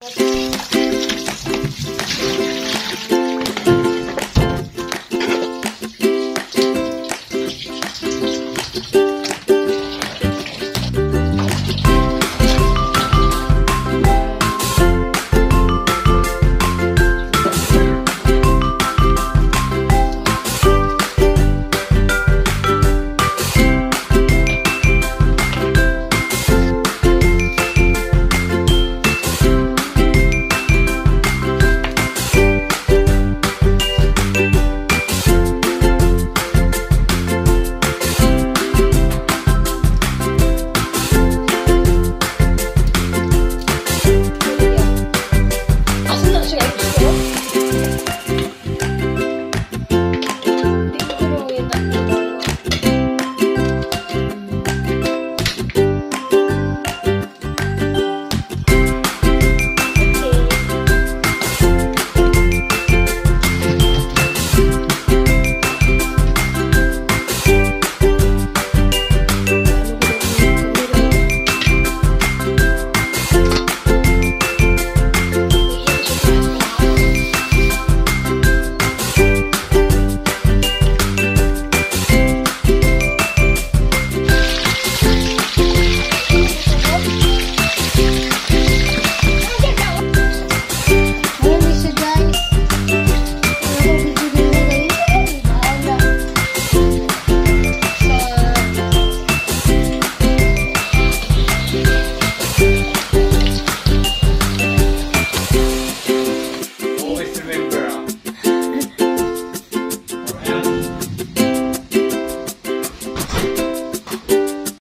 Música Yeah.